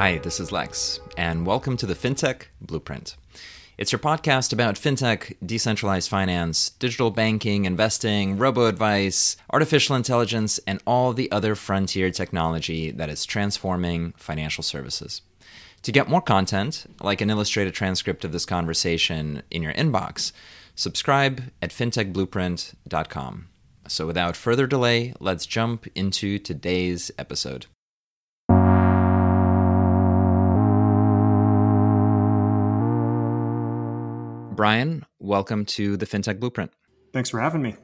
Hi, this is Lex, and welcome to the FinTech Blueprint. It's your podcast about fintech, decentralized finance, digital banking, investing, robo advice, artificial intelligence, and all the other frontier technology that is transforming financial services. To get more content, like an illustrated transcript of this conversation in your inbox, subscribe at fintechblueprint.com. So, without further delay, let's jump into today's episode. Brian, welcome to the FinTech Blueprint. Thanks for having me.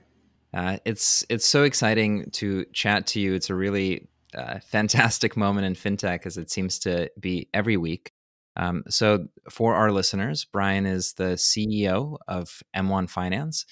Uh, it's it's so exciting to chat to you. It's a really uh, fantastic moment in fintech, as it seems to be every week. Um, so, for our listeners, Brian is the CEO of M1 Finance,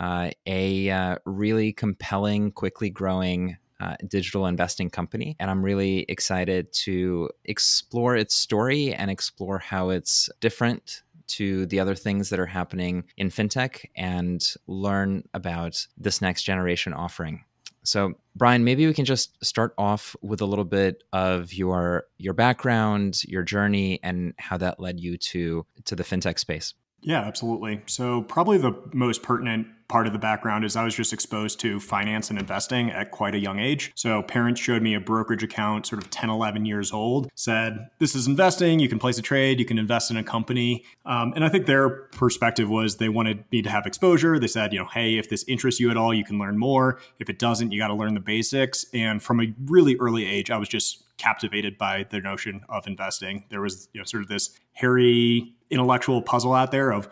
uh, a uh, really compelling, quickly growing uh, digital investing company. And I'm really excited to explore its story and explore how it's different to the other things that are happening in fintech and learn about this next generation offering. So, Brian, maybe we can just start off with a little bit of your your background, your journey, and how that led you to to the fintech space. Yeah, absolutely. So, probably the most pertinent part of the background is I was just exposed to finance and investing at quite a young age. So, parents showed me a brokerage account, sort of 10, 11 years old, said, This is investing. You can place a trade, you can invest in a company. Um, and I think their perspective was they wanted me to have exposure. They said, You know, hey, if this interests you at all, you can learn more. If it doesn't, you got to learn the basics. And from a really early age, I was just captivated by the notion of investing. There was, you know, sort of this hairy intellectual puzzle out there of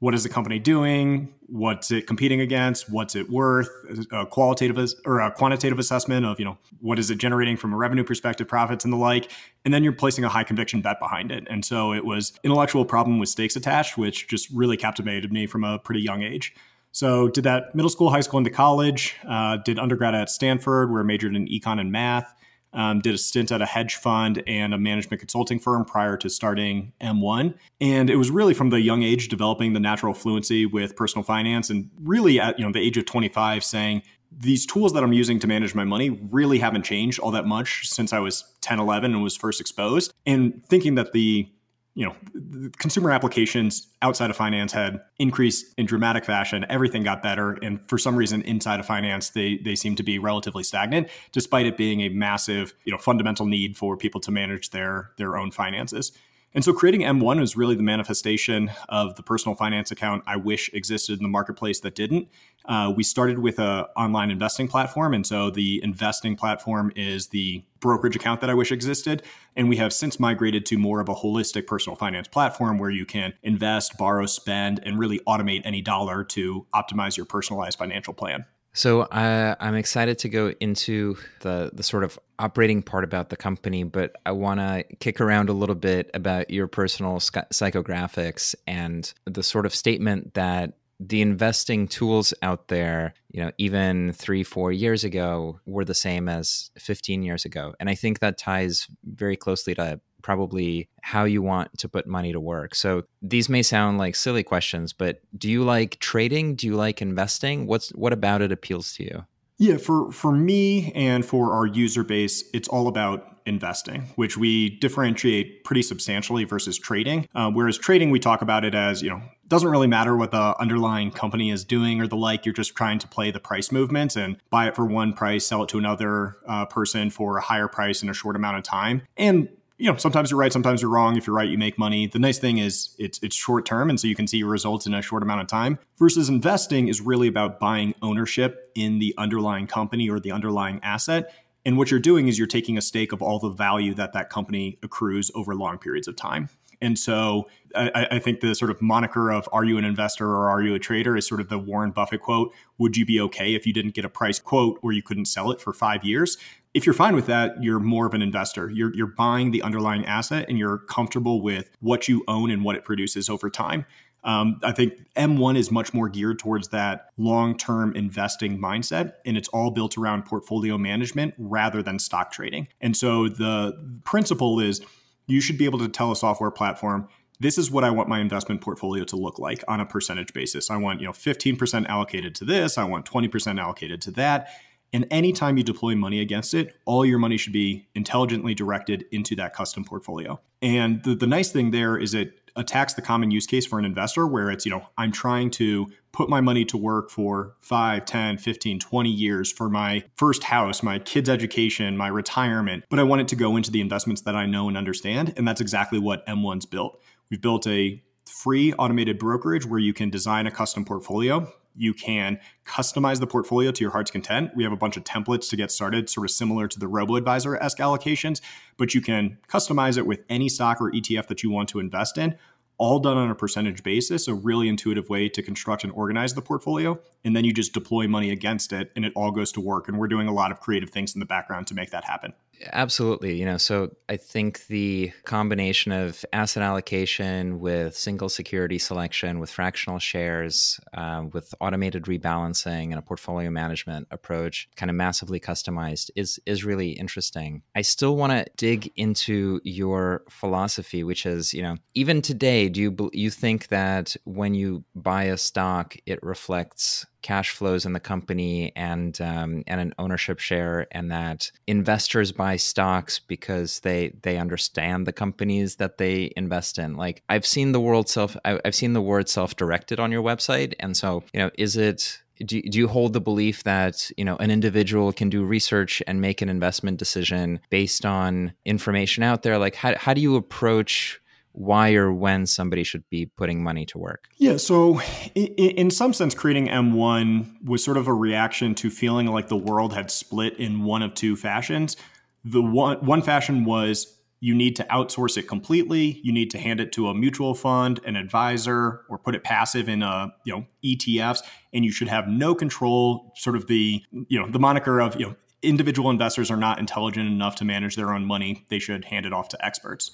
what is the company doing, what's it competing against, what's it worth, a qualitative or a quantitative assessment of you know what is it generating from a revenue perspective, profits and the like, and then you're placing a high conviction bet behind it. And so it was intellectual problem with stakes attached, which just really captivated me from a pretty young age. So did that middle school, high school, into college. Uh, did undergrad at Stanford, where I majored in econ and math. Um, did a stint at a hedge fund and a management consulting firm prior to starting M1. And it was really from the young age developing the natural fluency with personal finance and really at you know the age of 25 saying these tools that I'm using to manage my money really haven't changed all that much since I was 10, 11 and was first exposed. And thinking that the you know, consumer applications outside of finance had increased in dramatic fashion. Everything got better, and for some reason, inside of finance, they they seem to be relatively stagnant, despite it being a massive, you know, fundamental need for people to manage their their own finances. And so creating M1 is really the manifestation of the personal finance account I wish existed in the marketplace that didn't. Uh, we started with an online investing platform. And so the investing platform is the brokerage account that I wish existed. And we have since migrated to more of a holistic personal finance platform where you can invest, borrow, spend, and really automate any dollar to optimize your personalized financial plan. So uh, I'm excited to go into the the sort of operating part about the company, but I want to kick around a little bit about your personal psychographics and the sort of statement that the investing tools out there, you know, even three, four years ago were the same as 15 years ago. And I think that ties very closely to probably how you want to put money to work. So these may sound like silly questions, but do you like trading? Do you like investing? What's what about it appeals to you? Yeah, for for me and for our user base, it's all about investing, which we differentiate pretty substantially versus trading. Uh, whereas trading, we talk about it as you know doesn't really matter what the underlying company is doing or the like. You're just trying to play the price movements and buy it for one price, sell it to another uh, person for a higher price in a short amount of time. And you know, sometimes you're right, sometimes you're wrong. If you're right, you make money. The nice thing is it's it's short term, and so you can see your results in a short amount of time. Versus investing is really about buying ownership in the underlying company or the underlying asset. And what you're doing is you're taking a stake of all the value that that company accrues over long periods of time. And so I, I, think the sort of moniker of are you an investor or are you a trader is sort of the Warren Buffett quote Would you be okay if you didn't get a price quote or you couldn't sell it for five years? If you're fine with that, you're more of an investor. You're, you're buying the underlying asset and you're comfortable with what you own and what it produces over time. Um, I think M1 is much more geared towards that long term investing mindset, and it's all built around portfolio management rather than stock trading. And so the principle is you should be able to tell a software platform this is what I want my investment portfolio to look like on a percentage basis. I want, you know, 15% allocated to this, I want 20% allocated to that. And anytime you deploy money against it, all your money should be intelligently directed into that custom portfolio. And the, the nice thing there is it attacks the common use case for an investor where it's, you know, I'm trying to put my money to work for 5, 10, 15, 20 years for my first house, my kids' education, my retirement, but I want it to go into the investments that I know and understand. And that's exactly what M1's built. We've built a free automated brokerage where you can design a custom portfolio. You can customize the portfolio to your heart's content. We have a bunch of templates to get started, sort of similar to the robo advisor esque allocations, but you can customize it with any stock or ETF that you want to invest in all done on a percentage basis, a really intuitive way to construct and organize the portfolio. And then you just deploy money against it and it all goes to work. And we're doing a lot of creative things in the background to make that happen. Absolutely. You know, so I think the combination of asset allocation with single security selection, with fractional shares, uh, with automated rebalancing and a portfolio management approach, kind of massively customized, is is really interesting. I still want to dig into your philosophy, which is, you know, even today, do you you think that when you buy a stock, it reflects cash flows in the company and um, and an ownership share, and that investors buy stocks because they they understand the companies that they invest in. Like I've seen the world self, I've seen the word self directed on your website, and so you know, is it do, do you hold the belief that you know an individual can do research and make an investment decision based on information out there like how, how do you approach why or when somebody should be putting money to work. Yeah. So, in, some sense, creating M1 was sort of a reaction to feeling like the world had split in one of two fashions. The one, one fashion was you need to outsource it completely. You need to hand it to a mutual fund, an advisor, or put it passive in a you know ETFs, and you should have no control. Sort of the you know the moniker of you know individual investors are not intelligent enough to manage their own money. They should hand it off to experts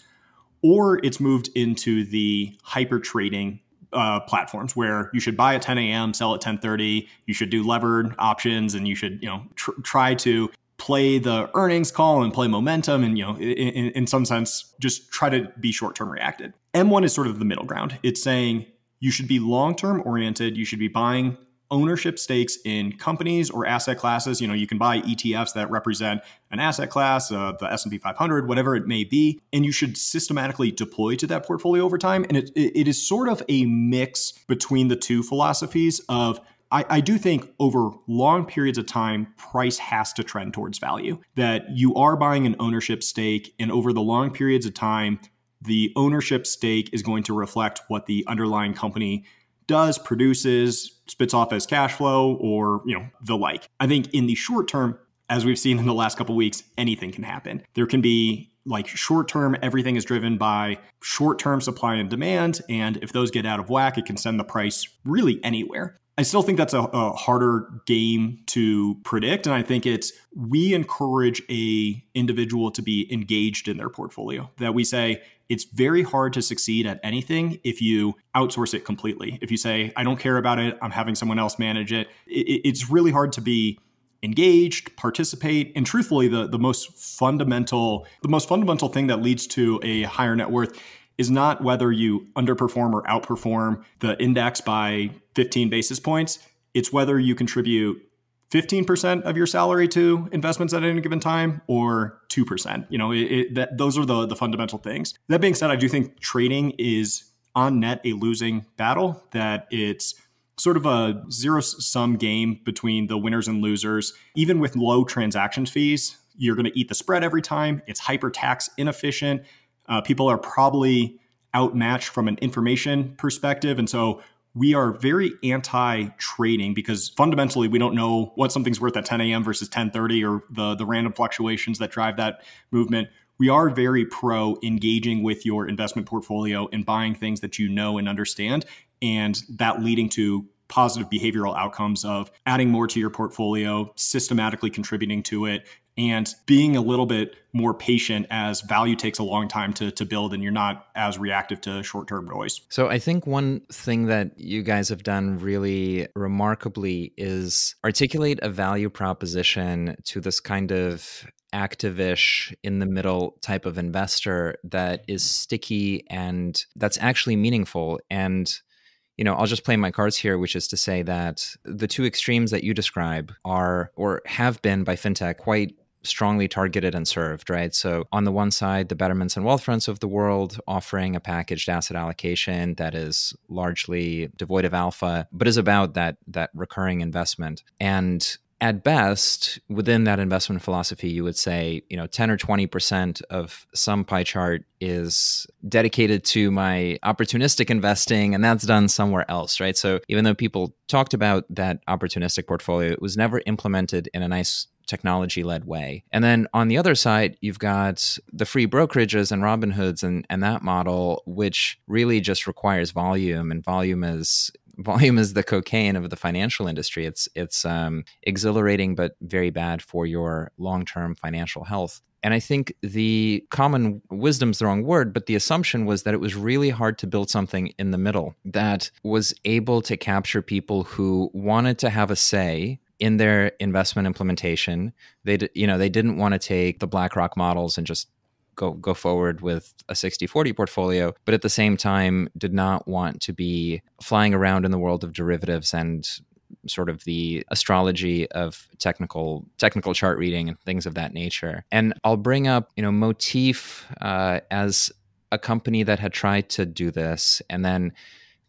or it's moved into the hyper trading uh, platforms where you should buy at 10 a.m., sell at 10:30. You should do levered options, and you should you know tr- try to play the earnings call and play momentum, and you know in, in some sense just try to be short-term reacted. M1 is sort of the middle ground. It's saying you should be long-term oriented. You should be buying ownership stakes in companies or asset classes. You know, you can buy ETFs that represent an asset class, uh, the S&P 500, whatever it may be, and you should systematically deploy to that portfolio over time. And it, it is sort of a mix between the two philosophies of I, I, do think over long periods of time, price has to trend towards value. That you are buying an ownership stake, and over the long periods of time, the ownership stake is going to reflect what the underlying company does, produces, spits off as cash flow, or you know the like. I think in the short term, as we've seen in the last couple weeks, anything can happen. There can be like short term, everything is driven by short term supply and demand, and if those get out of whack, it can send the price really anywhere. I still think that's a, a, harder game to predict, and I think it's we encourage a individual to be engaged in their portfolio. That we say it's very hard to succeed at anything if you outsource it completely. If you say I don't care about it, I'm having someone else manage it. it it's really hard to be engaged, participate, and truthfully, the the most fundamental the most fundamental thing that leads to a higher net worth is not whether you underperform or outperform the index by 15 basis points. It's whether you contribute 15% of your salary to investments at any given time or 2%. You know, it, it, that, those are the, the fundamental things. That being said, I do think trading is on net a losing battle, that it's sort of a zero sum game between the winners and losers. Even with low transaction fees, you're going to eat the spread every time. It's hyper tax inefficient. Uh, people are probably outmatched from an information perspective. And so we are very anti-trading because fundamentally we don't know what something's worth at 10 a.m. versus 10:30 or the the random fluctuations that drive that movement. We are very pro engaging with your investment portfolio and buying things that you know and understand, and that leading to positive behavioral outcomes of adding more to your portfolio, systematically contributing to it, and being a little bit more patient as value takes a long time to, to build and you're not as reactive to short-term noise. So I think one thing that you guys have done really remarkably is articulate a value proposition to this kind of activish in the middle type of investor that is sticky and that's actually meaningful and you know, I'll just play my cards here, which is to say that the two extremes that you describe are or have been by fintech quite strongly targeted and served, right? So, on the one side, the Betterments and Wealthfronts of the world offering a packaged asset allocation that is largely devoid of alpha, but is about that that recurring investment. And at best, within that investment philosophy, you would say, you know, 10 or 20% of some pie chart is dedicated to my opportunistic investing, and that's done somewhere else, right? So even though people talked about that opportunistic portfolio, it was never implemented in a nice technology led way. And then on the other side, you've got the free brokerages and Robinhoods and, and that model, which really just requires volume. And volume is volume is the cocaine of the financial industry. It's it's um, exhilarating but very bad for your long term financial health. And I think the common wisdom's the wrong word, but the assumption was that it was really hard to build something in the middle that was able to capture people who wanted to have a say in their investment implementation. They, you know, they didn't want to take the BlackRock models and just go go forward with a 60-40 portfolio, but at the same time did not want to be flying around in the world of derivatives and sort of the astrology of technical technical chart reading and things of that nature. And I'll bring up, you know, Motif uh, as a company that had tried to do this and then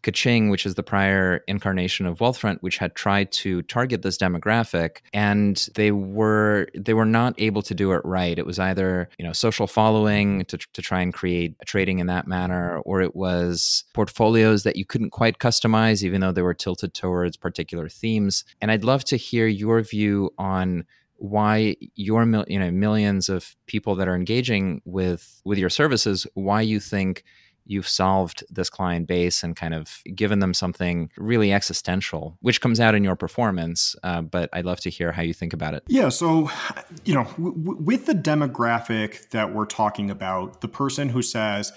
Kaching, which is the prior incarnation of Wealthfront, which had tried to target this demographic, and they were they were not able to do it right. It was either you know social following to to try and create trading in that manner, or it was portfolios that you couldn't quite customize, even though they were tilted towards particular themes. And I'd love to hear your view on why your you know millions of people that are engaging with with your services why you think you've solved this client base and kind of given them something really existential, which comes out in your performance. Uh, but I'd love to hear how you think about it. Yeah. So, you know, with the demographic that we're talking about, the person who says,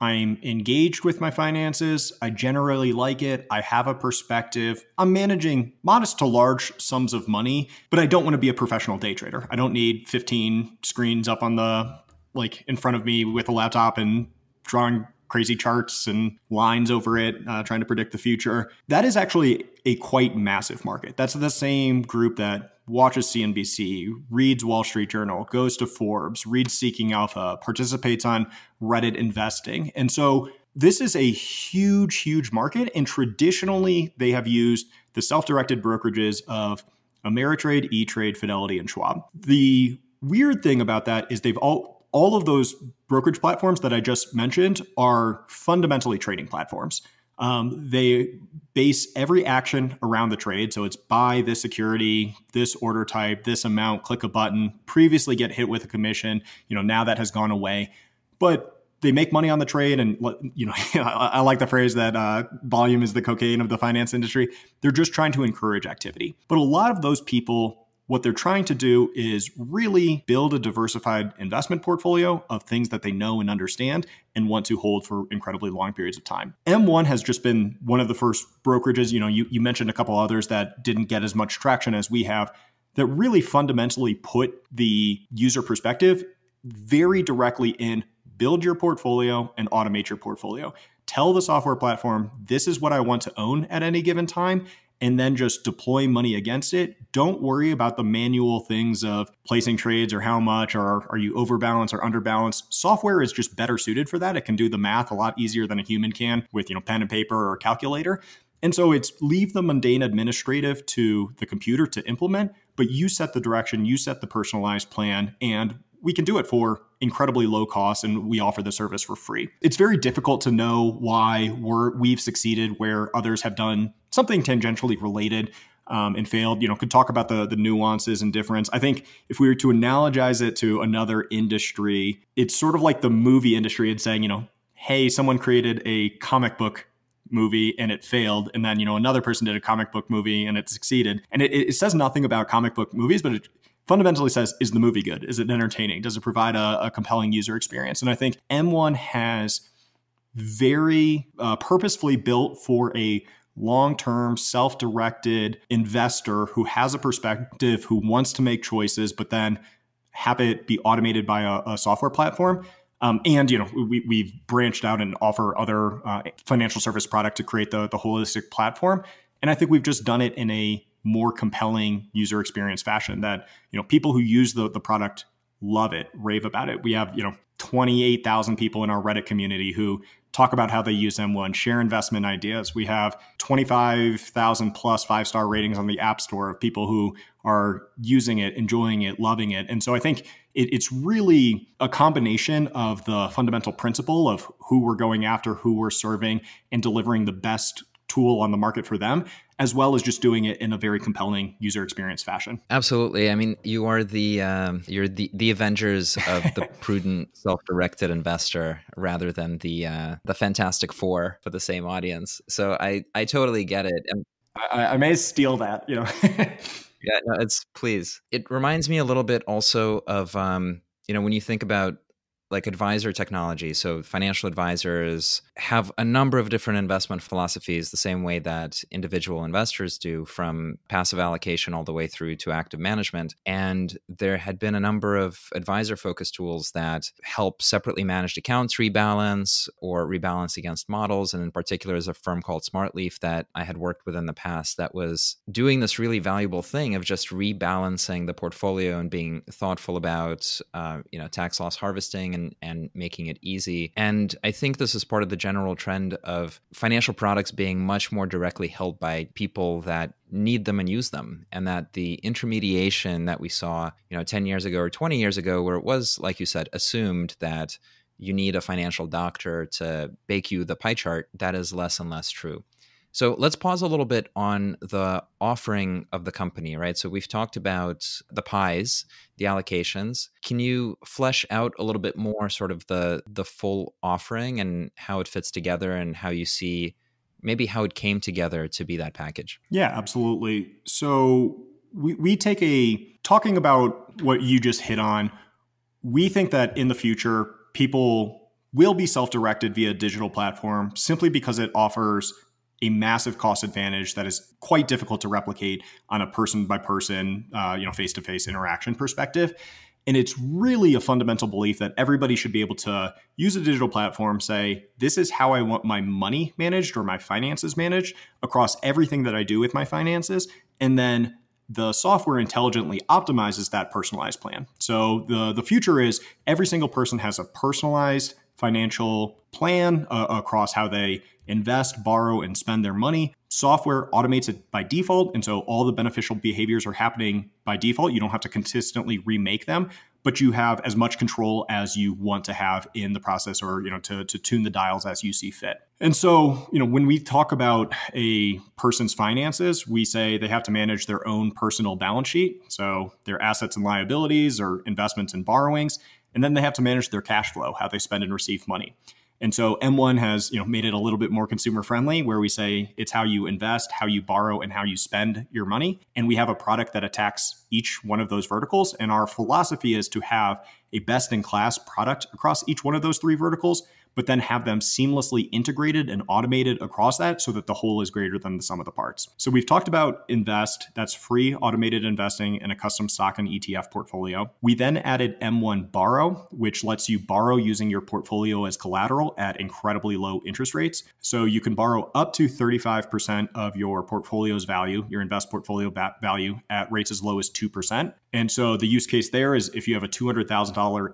I'm engaged with my finances. I generally like it. I have a perspective. I'm managing modest to large sums of money, but I don't want to be a professional day trader. I don't need 15 screens up on the like in front of me with a laptop and drawing crazy charts and lines over it, uh, trying to predict the future. That is actually a quite massive market. That's the same group that watches CNBC, reads Wall Street Journal, goes to Forbes, reads Seeking Alpha, participates on Reddit investing. And so this is a huge, huge market. And traditionally, they have used the self directed brokerages of Ameritrade, E Trade, Fidelity, and Schwab. The weird thing about that is they've all all of those brokerage platforms that I just mentioned are fundamentally trading platforms. Um, they base every action around the trade. So it's buy this security, this order type, this amount, click a button, previously get hit with a commission. You know, now that has gone away. But they make money on the trade. And, you know, I like the phrase that uh, volume is the cocaine of the finance industry. They're just trying to encourage activity. But a lot of those people what they're trying to do is really build a diversified investment portfolio of things that they know and understand and want to hold for incredibly long periods of time. M1 has just been one of the first brokerages, you know, you, you mentioned a couple others that didn't get as much traction as we have, that really fundamentally put the user perspective very directly in build your portfolio and automate your portfolio. Tell the software platform, this is what I want to own at any given time and then just deploy money against it. Don't worry about the manual things of placing trades or how much or are you overbalanced or underbalanced. Software is just better suited for that. It can do the math a lot easier than a human can with, you know, pen and paper or a calculator. And so it's leave the mundane administrative to the computer to implement, but you set the direction, you set the personalized plan, and we can do it for incredibly low cost and we offer the service for free. It's very difficult to know why we're, we've succeeded where others have done something tangentially related um, and failed. You know, could talk about the the nuances and difference. I think if we were to analogize it to another industry, it's sort of like the movie industry and saying, you know, hey, someone created a comic book movie and it failed and then you know another person did a comic book movie and it succeeded and it, it says nothing about comic book movies but it fundamentally says is the movie good is it entertaining does it provide a, a compelling user experience and i think m1 has very uh, purposefully built for a long term, self directed investor who has a perspective, who wants to make choices, but then have it be automated by a, a software platform. Um, and you know we, we've branched out and offer other uh, financial service product to create the, the holistic platform. And I think we've just done it in a more compelling user experience fashion that you know people who use the, the product love it, rave about it. We have, you know, 28,000 people in our Reddit community who talk about how they use M1, share investment ideas. We have 25,000 plus five star ratings on the App Store of people who are using it, enjoying it, loving it. And so I think it, it's really a combination of the fundamental principle of who we're going after, who we're serving, and delivering the best tool on the market for them as well as just doing it in a very compelling user experience fashion. Absolutely. I mean, you are the um, you're the the Avengers of the prudent, self-directed investor, rather than the uh, the Fantastic Four for the same audience. So I I totally get it. And I, I may steal that, you know. yeah, no, it's please. It reminds me a little bit also of um, you know when you think about like advisor technology. So financial advisors have a number of different investment philosophies, the same way that individual investors do, from passive allocation all the way through to active management. And there had been a number of advisor focused tools that help separately managed accounts rebalance or rebalance against models. And in particular, is a firm called Smartleaf that I had worked with in the past that was doing this really valuable thing of just rebalancing the portfolio and being thoughtful about, uh, you know, tax loss harvesting and and, making it easy. And I think this is part of the general trend of financial products being much more directly held by people that need them and use them and that the intermediation that we saw you know 10 years ago or 20 years ago where it was like you said assumed that you need a financial doctor to bake you the pie chart that is less and less true so let's pause a little bit on the offering of the company, right? So we've talked about the pies, the allocations. Can you flesh out a little bit more sort of the the full offering and how it fits together and how you see maybe how it came together to be that package? Yeah, absolutely. So we, we take a talking about what you just hit on, we think that in the future, people will be self-directed via digital platform simply because it offers a massive cost advantage that is quite difficult to replicate on a person by person, uh, you know, face to face interaction perspective. And it's really a fundamental belief that everybody should be able to use a digital platform, say, this is how I want my money managed or my finances managed across everything that I do with my finances. And then the software intelligently optimizes that personalized plan. So the, the future is every single person has a personalized financial plan uh, across how they invest, borrow, and spend their money. Software automates it by default. And so all the beneficial behaviors are happening by default. You don't have to consistently remake them, but you have as much control as you want to have in the process or, you know, to, to tune the dials as you see fit. And so, you know, when we talk about a person's finances, we say they have to manage their own personal balance sheet. So their assets and liabilities or investments and borrowings. And then they have to manage their cash flow, how they spend and receive money. And so M1 has, you know, made it a little bit more consumer friendly where we say it's how you invest, how you borrow and how you spend your money. And we have a product that attacks each one of those verticals and our philosophy is to have a best in class product across each one of those three verticals but then have them seamlessly integrated and automated across that so that the whole is greater than the sum of the parts. So we've talked about Invest, that's free automated investing in a custom stock and ETF portfolio. We then added M1 Borrow, which lets you borrow using your portfolio as collateral at incredibly low interest rates. So you can borrow up to 35% of your portfolio's value, your invest portfolio value at rates as low as 2%. And so the use case there is if you have a $200,000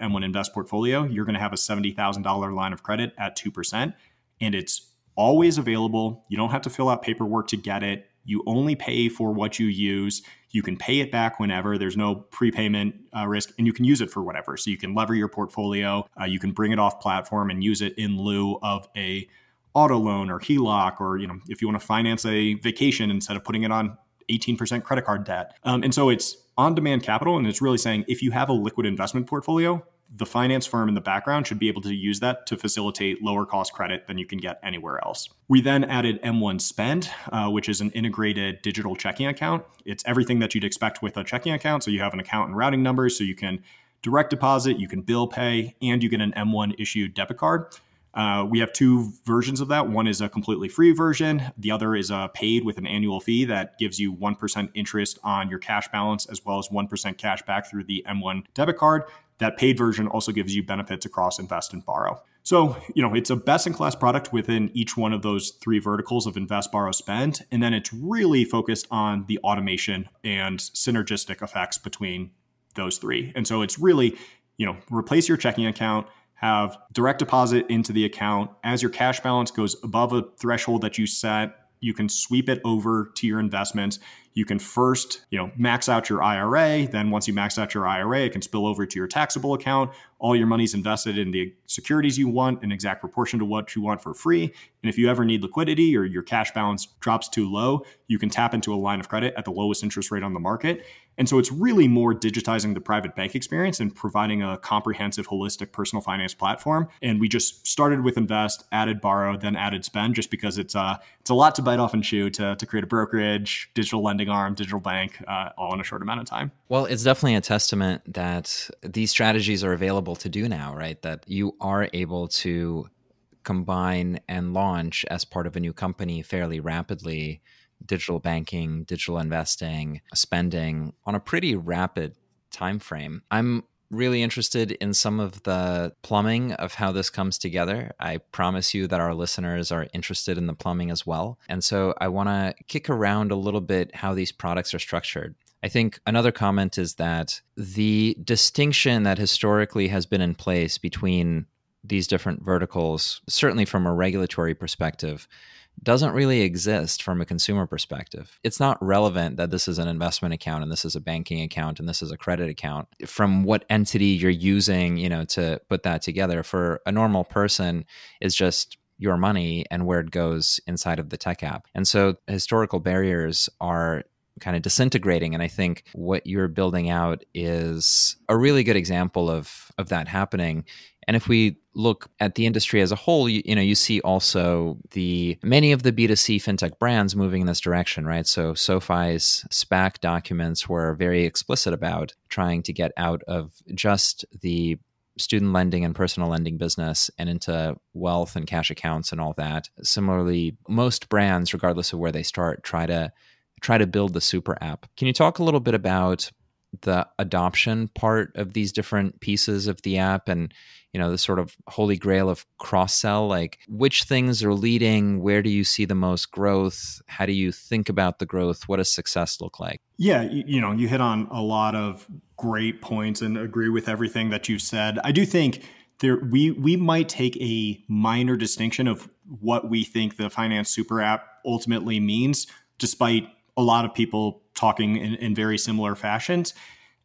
M1 Invest portfolio, you're going to have a $70,000 line of credit at 2%. And it's always available. You don't have to fill out paperwork to get it. You only pay for what you use. You can pay it back whenever. There's no prepayment uh, risk, and you can use it for whatever. So you can lever your portfolio. Uh, you can bring it off platform and use it in lieu of a auto loan or HELOC, or you know, if you want to finance a vacation instead of putting it on 18% credit card debt. Um, and so it's on demand capital. And it's really saying if you have a liquid investment portfolio, the finance firm in the background should be able to use that to facilitate lower cost credit than you can get anywhere else. We then added M1 Spend, uh, which is an integrated digital checking account. It's everything that you'd expect with a checking account. So you have an account and routing numbers, so you can direct deposit, you can bill pay, and you get an M1 issued debit card. Uh, we have two versions of that. One is a completely free version. The other is a paid with an annual fee that gives you 1% interest on your cash balance as well as 1% cash back through the M1 debit card. That paid version also gives you benefits across invest and borrow. So, you know, it's a best in class product within each one of those three verticals of invest, borrow, spend. And then it's really focused on the automation and synergistic effects between those three. And so it's really, you know, replace your checking account, have direct deposit into the account. As your cash balance goes above a threshold that you set, you can sweep it over to your investments. You can first, you know, max out your IRA. Then once you max out your IRA, it can spill over to your taxable account. All your money's invested in the securities you want, an exact proportion to what you want for free. And if you ever need liquidity or your cash balance drops too low, you can tap into a line of credit at the lowest interest rate on the market. And so it's really more digitizing the private bank experience and providing a comprehensive, holistic personal finance platform. And we just started with invest, added borrow, then added spend, just because it's uh, it's a lot to bite off and chew to, to create a brokerage, digital lending arm, digital bank, uh, all in a short amount of time. Well, it's definitely a testament that these strategies are available to do now, right? That you are able to combine and launch as part of a new company fairly rapidly digital banking, digital investing, spending on a pretty rapid time frame. I'm really interested in some of the plumbing of how this comes together. I promise you that our listeners are interested in the plumbing as well. And so I want to kick around a little bit how these products are structured. I think another comment is that the distinction that historically has been in place between these different verticals, certainly from a regulatory perspective, doesn't really exist from a consumer perspective. It's not relevant that this is an investment account and this is a banking account and this is a credit account. From what entity you're using, you know, to put that together for a normal person is just your money and where it goes inside of the tech app. And so historical barriers are kind of disintegrating and i think what you're building out is a really good example of of that happening and if we look at the industry as a whole, you, you, know, you see also the many of the B2C fintech brands moving in this direction, right? So SoFi's SPAC documents were very explicit about trying to get out of just the student lending and personal lending business and into wealth and cash accounts and all that. Similarly, most brands, regardless of where they start, try to try to build the super app. Can you talk a little bit about the adoption part of these different pieces of the app and you know the sort of holy grail of cross sell like which things are leading where do you see the most growth how do you think about the growth what does success look like? Yeah you, you know you hit on a lot of great points and agree with everything that you said. I do think there we we might take a minor distinction of what we think the finance super app ultimately means despite a lot of people talking in, in very similar fashions.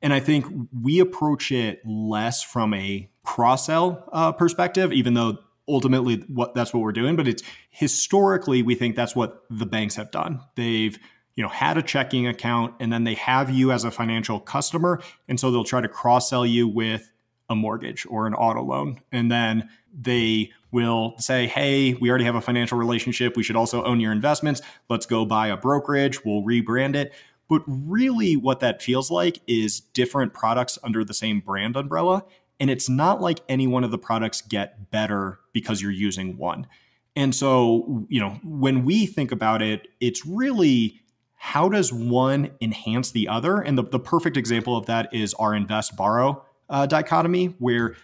And I think we approach it less from a cross sell uh, perspective, even though ultimately what that's what we're doing. But it's historically we think that's what the banks have done. They've you know had a checking account and then they have you as a financial customer, and so they'll try to cross sell you with a mortgage or an auto loan, and then they will say, hey, we already have a financial relationship. We should also own your investments. Let's go buy a brokerage. We'll rebrand it. But really, what that feels like is different products under the same brand umbrella. And it's not like any one of the products get better because you're using one. And so, you know, when we think about it, it's really how does one enhance the other? And the, the perfect example of that is our invest borrow uh, dichotomy, where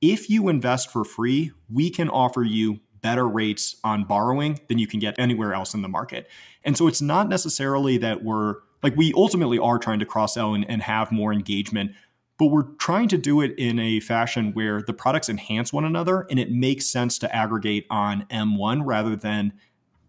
if you invest for free, we can offer you better rates on borrowing than you can get anywhere else in the market. And so it's not necessarily that we're like, we ultimately are trying to cross sell and, and have more engagement, but we're trying to do it in a fashion where the products enhance one another and it makes sense to aggregate on M1 rather than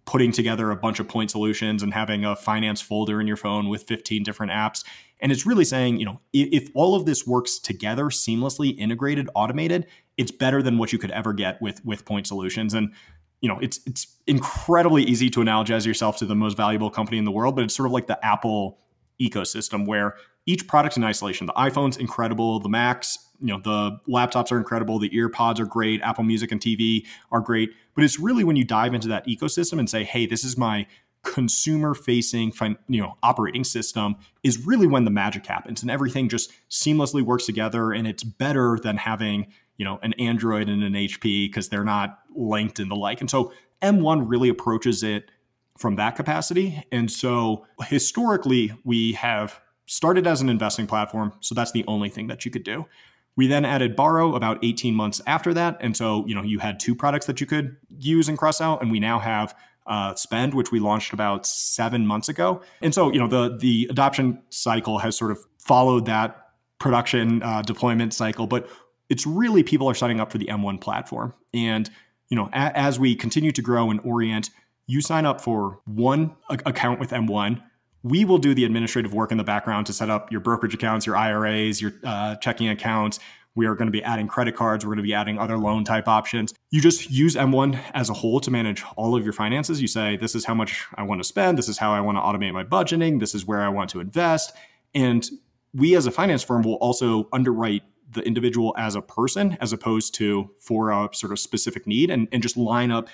putting together a bunch of point solutions and having a finance folder in your phone with 15 different apps. And it's really saying, you know, if, if, all of this works together, seamlessly integrated, automated, it's better than what you could ever get with with point solutions. And you know, it's it's incredibly easy to analogize yourself to the most valuable company in the world, but it's sort of like the Apple ecosystem where each product in isolation, the iPhone's incredible, the Macs, you know, the laptops are incredible, the earpods are great, Apple Music and TV are great, but it's really when you dive into that ecosystem and say, "Hey, this is my consumer facing you know operating system is really when the magic happens and everything just seamlessly works together and it's better than having you know an android and an hp because they're not linked and the like. And so m1 really approaches it from that capacity. And so historically we have started as an investing platform so that's the only thing that you could do. We then added borrow about 18 months after that and so you know you had two products that you could use and cross out and we now have uh, spend, which we launched about seven months ago. And so, you know, the the adoption cycle has sort of followed that production uh, deployment cycle, but it's really people are signing up for the M1 platform. And you know, a, as we continue to grow and orient, you sign up for one a- account with M1. We will do the administrative work in the background to set up your brokerage accounts, your IRAs, your uh, checking accounts, we are going to be adding credit cards. We're going to be adding other loan type options. You just use M1 as a whole to manage all of your finances. You say, this is how much I want to spend. This is how I want to automate my budgeting. This is where I want to invest. And we as a finance firm will also underwrite the individual as a person as opposed to for a sort of specific need and, and just line up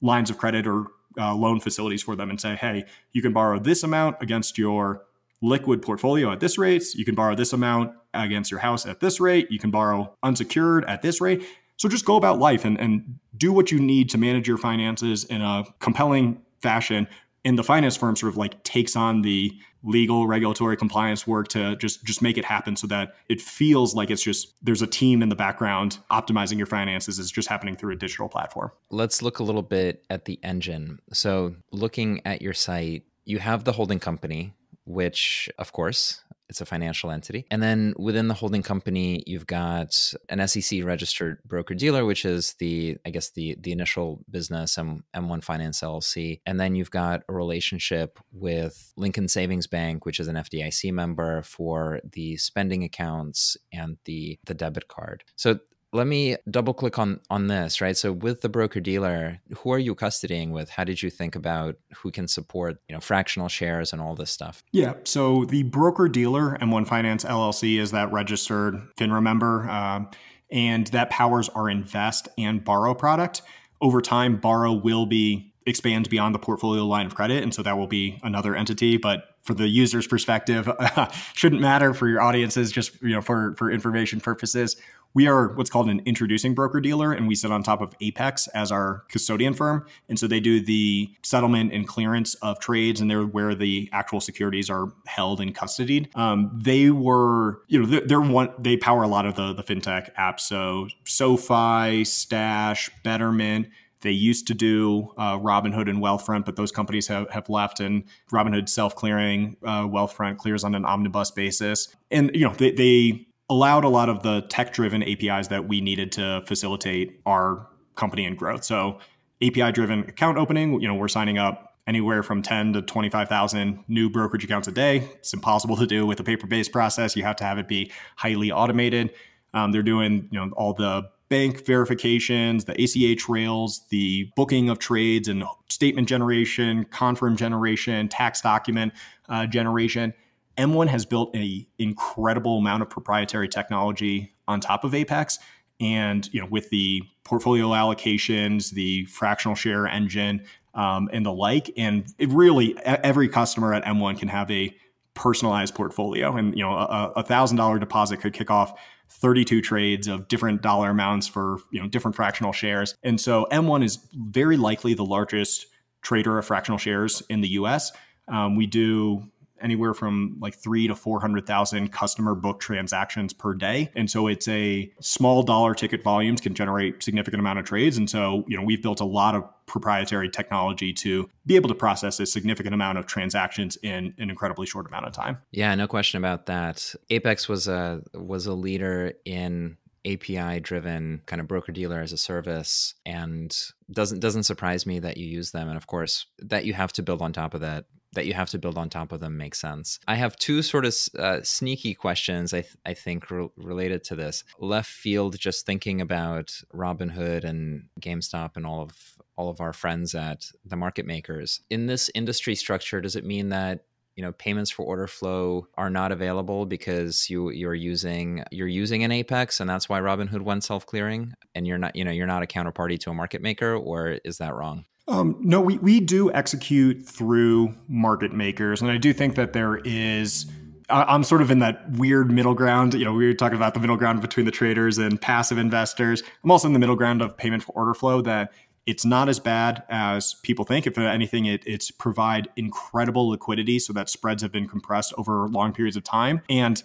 lines of credit or uh, loan facilities for them and say, hey, you can borrow this amount against your liquid portfolio at this rate. You can borrow this amount against your house at this rate. You can borrow unsecured at this rate. So just go about life and, and do what you need to manage your finances in a compelling fashion. And the finance firm sort of like takes on the legal regulatory compliance work to just just make it happen so that it feels like it's just there's a team in the background optimizing your finances is just happening through a digital platform. Let's look a little bit at the engine. So looking at your site, you have the holding company which, of course, it's a financial entity. And then within the holding company, you've got an SEC registered broker dealer, which is the, I guess, the the initial business, M, M1 Finance LLC. And then you've got a relationship with Lincoln Savings Bank, which is an FDIC member for the spending accounts and the the debit card. So let me double click on on this right? So with the broker dealer who are you custodying with? How did you think about who can support you know fractional shares and all this stuff? Yeah so the broker dealer m1 finance llc is that registered finra member um, and that powers our invest and borrow product. Over time borrow will be expand beyond the portfolio line of credit and so that will be another entity but for the user's perspective shouldn't matter for your audiences just you know for for information purposes we are what's called an introducing broker dealer, and we sit on top of Apex as our custodian firm. And so they do the settlement and clearance of trades, and they're where the actual securities are held and custodied. Um, they were, you know, they're, they're, one. They power a lot of the the fintech apps. So SoFi, Stash, Betterment. They used to do uh, Robinhood and Wealthfront, but those companies have, have left, and Robinhood self clearing, uh, Wealthfront clears on an omnibus basis. And you know they, they allowed a lot of the tech driven APIs that we needed to facilitate our company and growth. So API driven account opening, you know, we're signing up anywhere from 10 to 25,000 new brokerage accounts a day. It's impossible to do with a paper based process. You have to have it be highly automated. Um, they're doing, you know, all the bank verifications, the ACH rails, the booking of trades and statement generation, confirm generation, tax document uh, generation. M1 has built an incredible amount of proprietary technology on top of Apex. And you know, with the portfolio allocations, the fractional share engine, um, and the like, and it really every customer at M1 can have a personalized portfolio. And you know, a thousand dollar deposit could kick off 32 trades of different dollar amounts for you know different fractional shares. And so M1 is very likely the largest trader of fractional shares in the U.S. Um, we do anywhere from like three to 400,000 customer book transactions per day. And so it's a small dollar ticket volumes can generate significant amount of trades. And so, you know, we've built a lot of proprietary technology to be able to process a significant amount of transactions in an incredibly short amount of time. Yeah, no question about that. Apex was a was a leader in API driven kind of broker dealer as a service and doesn't doesn't surprise me that you use them and of course that you have to build on top of that that you have to build on top of them makes sense. I have two sort of uh, sneaky questions I, th- I think re- related to this. Left field, just thinking about Robinhood and GameStop and all of all of our friends at the market makers. In this industry structure, does it mean that you know payments for order flow are not available because you you're using you're using an apex and that's why robinhood went self-clearing and you're not you know you're not a counterparty to a market maker or is that wrong Um, no, we, we do execute through market makers. And I do think that there is, I'm sort of in that weird middle ground. You know, we were talking about the middle ground between the traders and passive investors. I'm also in the middle ground of payment for order flow that it's not as bad as people think. If anything, it, it's provide incredible liquidity so that spreads have been compressed over long periods of time. And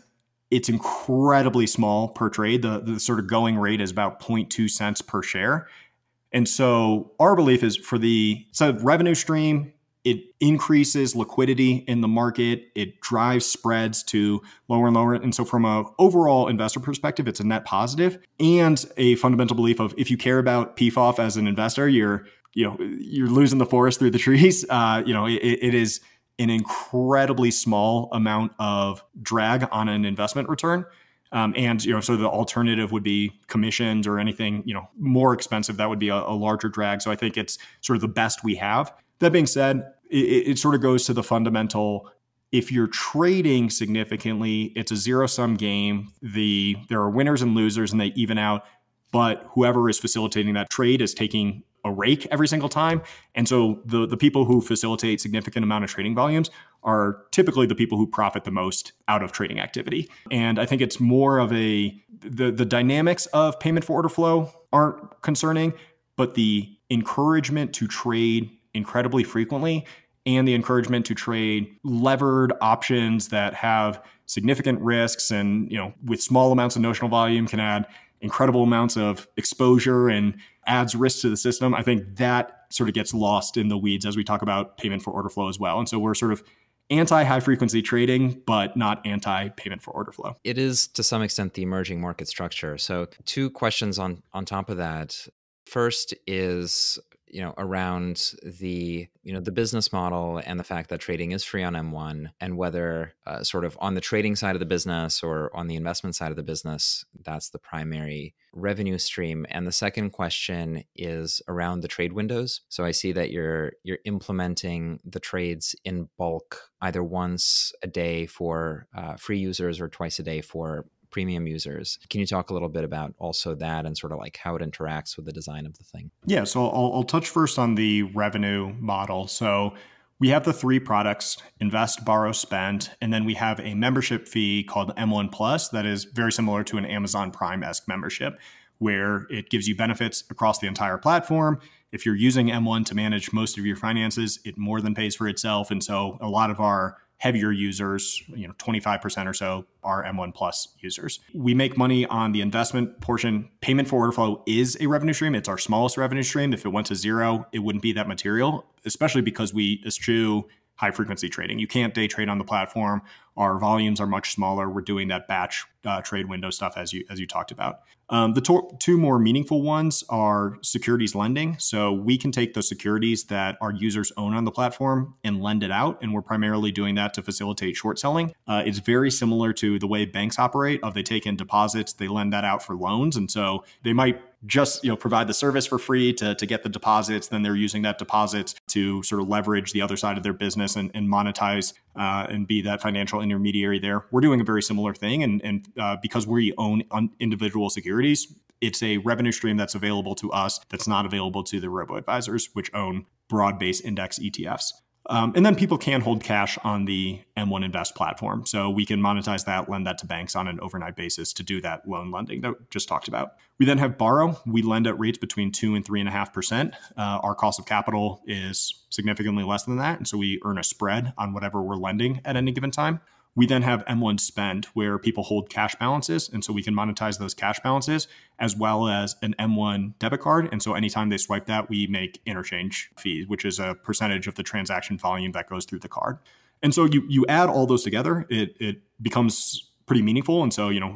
it's incredibly small per trade. The, the sort of going rate is about 0.2 cents per share. And so our belief is for the so revenue stream, it increases liquidity in the market. It drives spreads to lower and lower. And so from a overall investor perspective, it's a net positive and a fundamental belief of if you care about PFOF as an investor, you're you know you're losing the forest through the trees. Uh, you know it, it is an incredibly small amount of drag on an investment return. Um, and you know, so the alternative would be commissions or anything you know more expensive. That would be a, a larger drag. So I think it's sort of the best we have. That being said, it, it sort of goes to the fundamental. If you're trading significantly, it's a zero sum game. The there are winners and losers, and they even out. But whoever is facilitating that trade is taking a rake every single time. And so the the people who facilitate significant amount of trading volumes are typically the people who profit the most out of trading activity. And I think it's more of a the the dynamics of payment for order flow aren't concerning, but the encouragement to trade incredibly frequently and the encouragement to trade levered options that have significant risks and you know with small amounts of notional volume can add incredible amounts of exposure and adds risk to the system. I think that sort of gets lost in the weeds as we talk about payment for order flow as well. And so we're sort of anti high frequency trading, but not anti payment for order flow. It is to some extent the emerging market structure. So two questions on on top of that. First is you know around the you know the business model and the fact that trading is free on M1 and whether uh, sort of on the trading side of the business or on the investment side of the business that's the primary revenue stream. And the second question is around the trade windows. So I see that you're you're implementing the trades in bulk either once a day for uh, free users or twice a day for premium users. Can you talk a little bit about also that and sort of like how it interacts with the design of the thing? Yeah, so I'll, I'll touch first on the revenue model. So we have the three products invest, borrow, spend, and then we have a membership fee called M1 Plus that is very similar to an Amazon Prime esque membership, where it gives you benefits across the entire platform. If you're using M1 to manage most of your finances, it more than pays for itself. And so a lot of our heavier users, you know, 25% or so are M1 Plus users. We make money on the investment portion. Payment for order flow is a revenue stream. It's our smallest revenue stream. If it went to zero, it wouldn't be that material, especially because we eschew high frequency trading. You can't day trade on the platform. Our volumes are much smaller. We're doing that batch uh, trade window stuff as you as you talked about. Um, the to- two more meaningful ones are securities lending. So we can take the securities that our users own on the platform and lend it out, and we're primarily doing that to facilitate short selling. Uh, it's very similar to the way banks operate. Of they take in deposits, they lend that out for loans, and so they might just you know provide the service for free to, to get the deposits then they're using that deposits to sort of leverage the other side of their business and, and monetize uh, and be that financial intermediary there. We're doing a very similar thing and, and uh, because we own individual securities it's a revenue stream that's available to us that's not available to the robo advisors which own broad-based index etfs um, and then people can hold cash on the M1 Invest platform. So we can monetize that, lend that to banks on an overnight basis to do that loan lending that we just talked about. We then have borrow. We lend at rates between two and three and a half percent. Uh, our cost of capital is significantly less than that. And so we earn a spread on whatever we're lending at any given time. We then have M1 Spend, where people hold cash balances. And so we can monetize those cash balances as well as an M1 debit card. And so anytime they swipe that, we make interchange fees, which is a percentage of the transaction volume that goes through the card. And so you, you add all those together, it, it becomes pretty meaningful. And so, you know,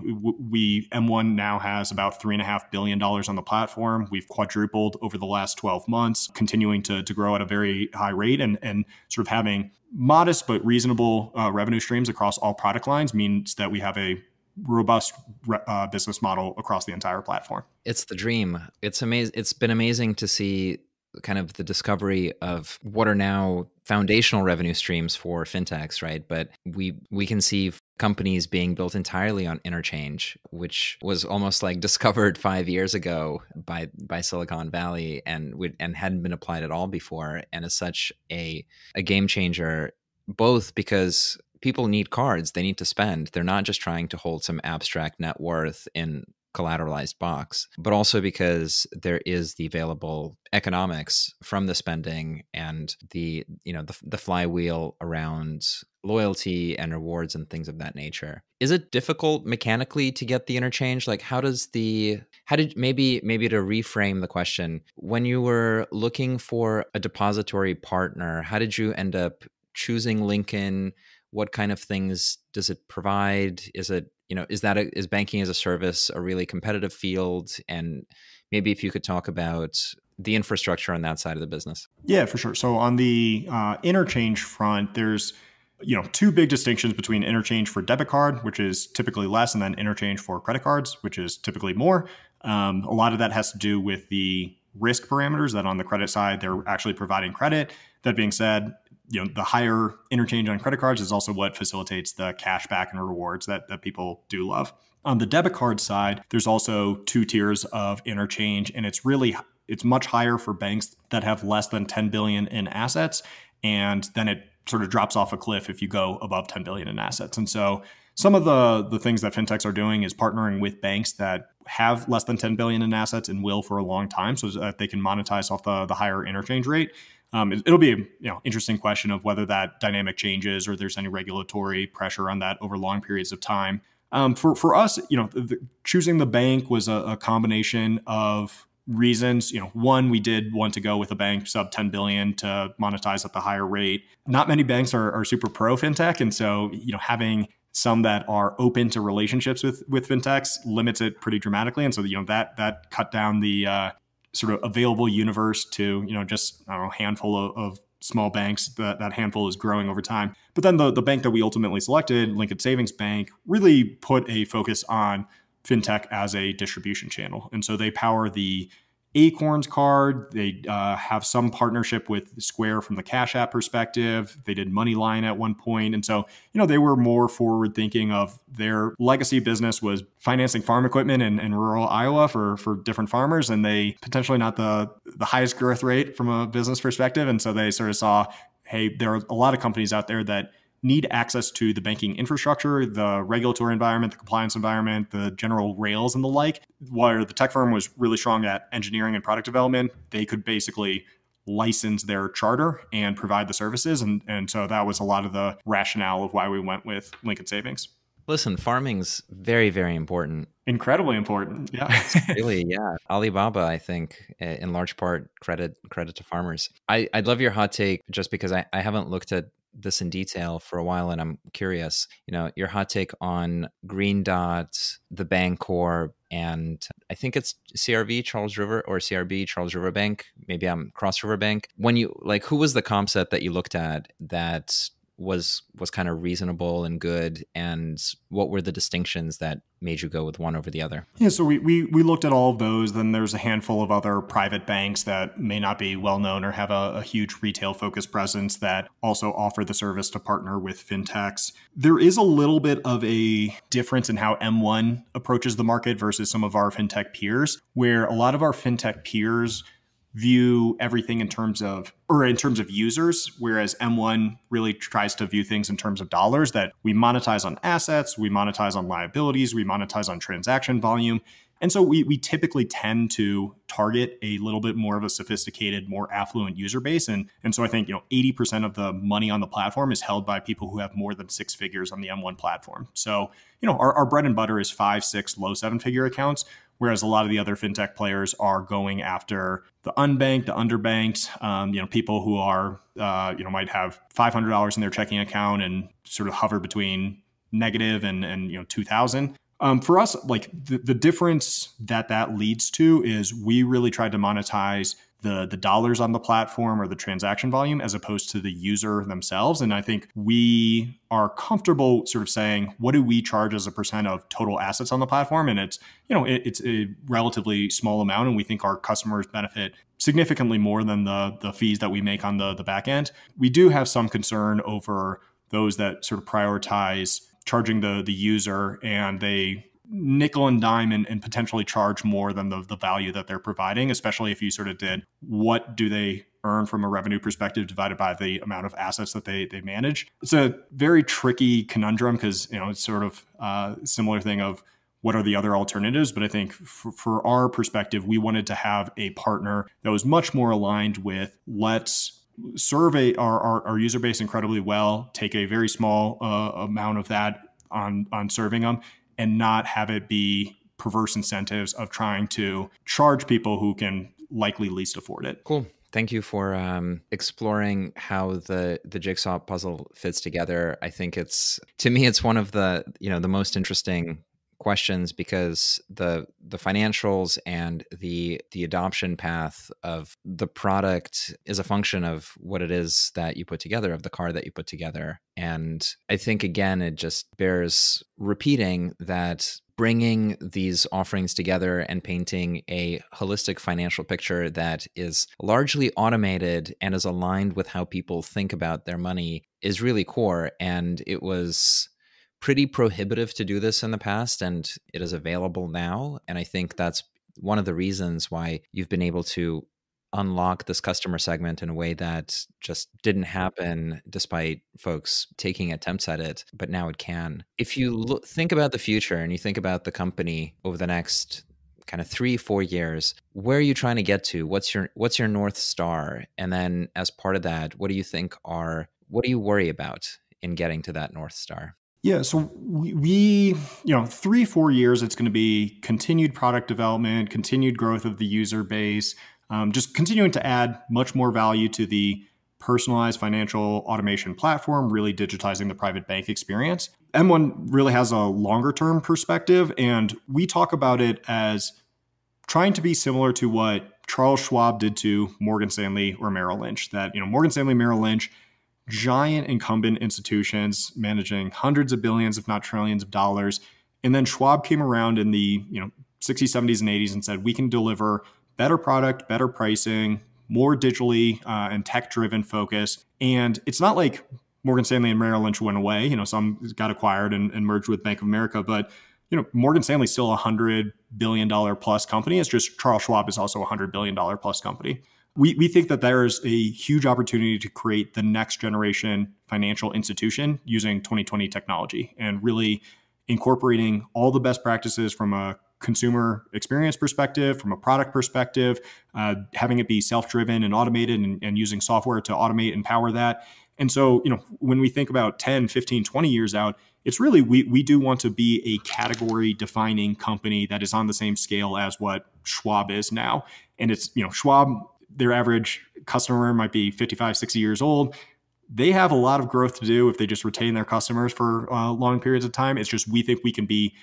we M1 now has about three and a half billion dollars on the platform. We've quadrupled over the last 12 months, continuing to, to grow at a very high rate and, and sort of having modest but reasonable uh, revenue streams across all product lines means that we have a robust uh, business model across the entire platform. It's the dream. It's amazing. It's been amazing to see kind of the discovery of what are now foundational revenue streams for fintechs, right? But we we can see companies being built entirely on interchange, which was almost like discovered five years ago by by Silicon Valley and and hadn't been applied at all before, and is such a a game changer, both because people need cards they need to spend they're not just trying to hold some abstract net worth in collateralized box, but also because there is the available economics from the spending and the you know the, the flywheel around loyalty and rewards and things of that nature. Is it difficult mechanically to get the interchange? Like how does the how did maybe maybe to reframe the question, when you were looking for a depository partner, how did you end up choosing Lincoln? What kind of things does it provide? Is it you know is that a, is banking as a service a really competitive field? And maybe if you could talk about the infrastructure on that side of the business. Yeah for sure. So on the uh, interchange front there's you know two big distinctions between interchange for debit card which is typically less and then interchange for credit cards which is typically more. Um, a lot of that has to do with the risk parameters that on the credit side they're actually providing credit. That being said you know the higher interchange on credit cards is also what facilitates the cash back and rewards that, that people do love. On the debit card side there's also two tiers of interchange and it's really it's much higher for banks that have less than 10 billion in assets and then it sort of drops off a cliff if you go above 10 billion in assets. And so some of the the things that fintechs are doing is partnering with banks that have less than 10 billion in assets and will for a long time so that they can monetize off the, the higher interchange rate um, it, will be you know interesting question of whether that dynamic changes or there's any regulatory pressure on that over long periods of time. Um, for for us, you know, the, choosing the bank was a, a, combination of reasons. You know, one, we did want to go with a bank sub 10 billion to monetize at the higher rate. Not many banks are, are super pro fintech, and so you know having some that are open to relationships with with fintechs limits it pretty dramatically and so you know that that cut down the uh, sort of available universe to you know just I don't know handful of, of small banks. That that handful is growing over time. But then the the bank that we ultimately selected, Lincoln Savings Bank, really put a focus on fintech as a distribution channel, and so they power the Acorns card. They uh, have some partnership with Square from the Cash App perspective. They did MoneyLion at one point, and so you know they were more forward thinking of their legacy business was financing farm equipment in, in rural Iowa for for different farmers, and they potentially not the the highest growth rate from a business perspective, and so they sort of saw, hey, there are a lot of companies out there that need access to the banking infrastructure, the regulatory environment, the compliance environment, the general rails and the like. Where the tech firm was really strong at engineering and product development, they could basically license their charter and provide the services. And, and so that was a lot of the rationale of why we went with Lincoln Savings. Listen, farming's very, very important. Incredibly important. Yeah. really, yeah. Alibaba, I think, in large part, credit credit to farmers. I, I'd love your hot take just because I, I haven't looked at this in detail for a while and I'm curious, you know, your hot take on Green Dot, the Bancorp, and I think it's CRV Charles River or CRB Charles River Bank. Maybe I'm Cross River Bank. When you like, who was the comp set that you looked at that was was kind of reasonable and good and what were the distinctions that made you go with one over the other? Yeah so we, we we looked at all of those then there's a handful of other private banks that may not be well known or have a, a huge retail focused presence that also offer the service to partner with fintechs. There is a little bit of a difference in how m1 approaches the market versus some of our fintech peers where a lot of our fintech peers view everything in terms of or in terms of users whereas m1 really tries to view things in terms of dollars that we monetize on assets we monetize on liabilities we monetize on transaction volume and so we, we typically tend to target a little bit more of a sophisticated, more affluent user base. And, and so I think, you know, 80% of the money on the platform is held by people who have more than six figures on the M1 platform. So, you know, our, our bread and butter is five, six, low seven figure accounts whereas a lot of the other fintech players are going after the unbanked, the underbanked, um, you know, people who are, uh, you know, might have $500 in their checking account and sort of hover between negative and, and you know, 2000. Um, for us, like the, the difference that that leads to is we really tried to monetize the the dollars on the platform or the transaction volume as opposed to the user themselves. And I think we are comfortable sort of saying, what do we charge as a percent of total assets on the platform? And it's, you know, it, it's a relatively small amount. And we think our customers benefit significantly more than the, the fees that we make on the, the back end. We do have some concern over those that sort of prioritize charging the, the user and they nickel and dime and, and, potentially charge more than the, the value that they're providing, especially if you sort of did what do they earn from a revenue perspective divided by the amount of assets that they they manage. It's a very tricky conundrum because you know it's sort of a similar thing of what are the other alternatives. But I think for, for our perspective, we wanted to have a partner that was much more aligned with let's survey our, our, our user base incredibly well, take a very small uh, amount of that on on serving them and not have it be perverse incentives of trying to charge people who can likely least afford it. Cool. Thank you for um, exploring how the the jigsaw puzzle fits together. I think it's to me it's one of the you know the most interesting questions because the the financials and the the adoption path of the product is a function of what it is that you put together of the car that you put together. And i think again it just bears repeating that bringing these offerings together and painting a holistic financial picture that is largely automated and is aligned with how people think about their money is really core. And it was pretty prohibitive to do this in the past and it is available now and i think that's one of the reasons why you've been able to unlock this customer segment in a way that just didn't happen despite folks taking attempts at it but now it can. If you think about the future and you think about the company over the next kind of 3 4 years where are you trying to get to? What's your what's your north star? And then as part of that what do you think are what do you worry about in getting to that north star yeah, so we, we, you know, three, four years, it's going to be continued product development, continued growth of the user base, um, just continuing to add much more value to the personalized financial automation platform, really digitizing the private bank experience. M1 really has a longer term perspective, and we talk about it as trying to be similar to what Charles Schwab did to Morgan Stanley or Merrill Lynch. That, you know, Morgan Stanley, Merrill Lynch, giant incumbent institutions managing hundreds of billions, if not trillions of dollars. And then Schwab came around in the you know 60s, 70s, and 80s and said we can deliver better product, better pricing, more digitally uh, and tech-driven focus. And it's not like Morgan Stanley and Merrill Lynch went away. You know, some got acquired and, and merged with Bank of America, but you know, Morgan Stanley's still a hundred billion dollar plus company. It's just Charles Schwab is also a hundred billion dollar plus company we, we think that there is a huge opportunity to create the next generation financial institution using 2020 technology and really incorporating all the best practices from a consumer experience perspective, from a product perspective, uh, having it be self-driven and automated and, and using software to automate and power that. And so, you know, when we think about 10, 15, 20 years out, it's really we we do want to be a category defining company that is on the same scale as what Schwab is now. And it's, you know, Schwab their average customer might be 55, 60 years old. They have a lot of growth to do if they just retain their customers for uh, long periods of time. It's just we think we can be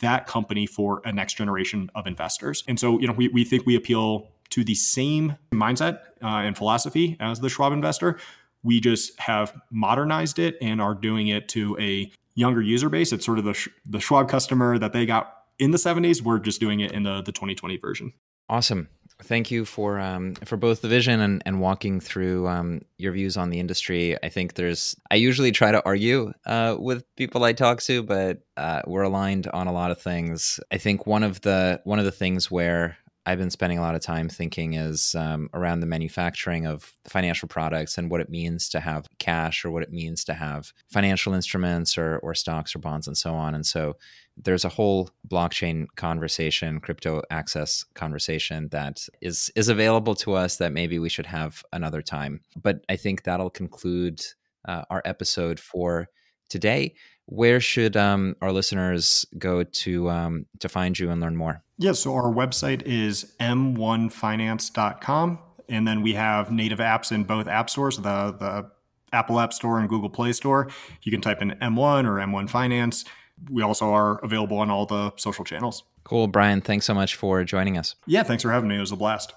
that company for a next generation of investors. And so, you know, we, we think we appeal to the same mindset uh, and philosophy as the Schwab investor. We just have modernized it and are doing it to a younger user base. It's sort of the, the Schwab customer that they got in the 70s. We're just doing it in the, the 2020 version. Awesome thank you for um, for both the vision and, and walking through um, your views on the industry. I think there's I usually try to argue uh, with people I talk to, but uh, we're aligned on a lot of things. I think one of the one of the things where I've been spending a lot of time thinking is um, around the manufacturing of financial products and what it means to have cash or what it means to have financial instruments or, or stocks or bonds and so on. And so there's a whole blockchain conversation, crypto access conversation that is is available to us that maybe we should have another time. But I think that'll conclude uh, our episode for today. Where should um, our listeners go to um, to find you and learn more? Yeah, so our website is m1finance.com. And then we have native apps in both app stores, the, the Apple App Store and Google Play Store. You can type in M1 or M1 Finance we also are available on all the social channels. Cool. Brian, thanks so much for joining us. Yeah, thanks for having me. It was a blast.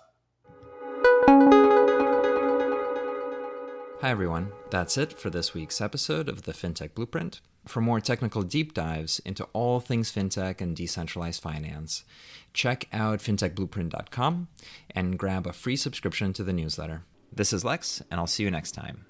Hi, everyone. That's it for this week's episode of the FinTech Blueprint. For more technical deep dives into all things fintech and decentralized finance, check out fintechblueprint.com and grab a free subscription to the newsletter. This is Lex, and I'll see you next time.